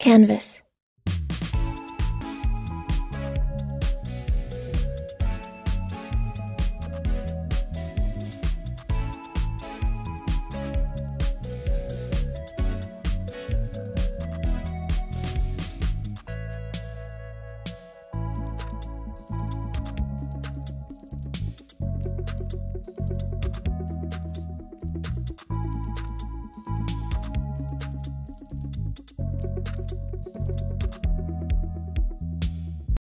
Canvas.